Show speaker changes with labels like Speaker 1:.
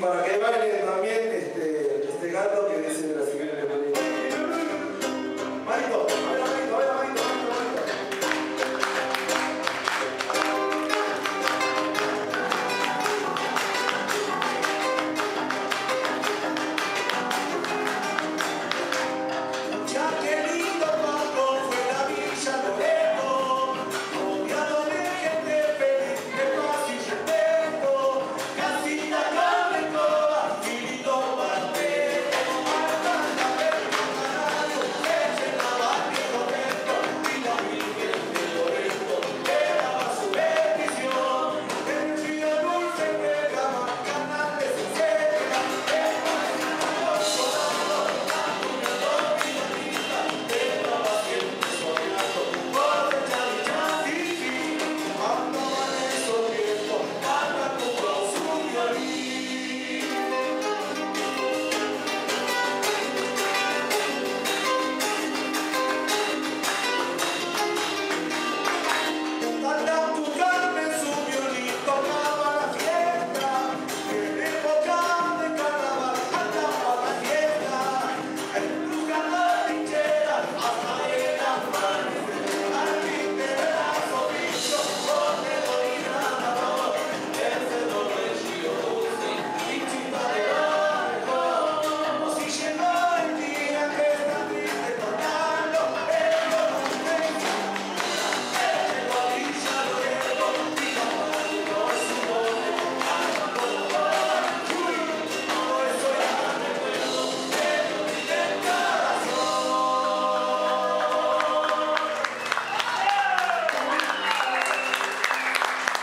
Speaker 1: para que bailen también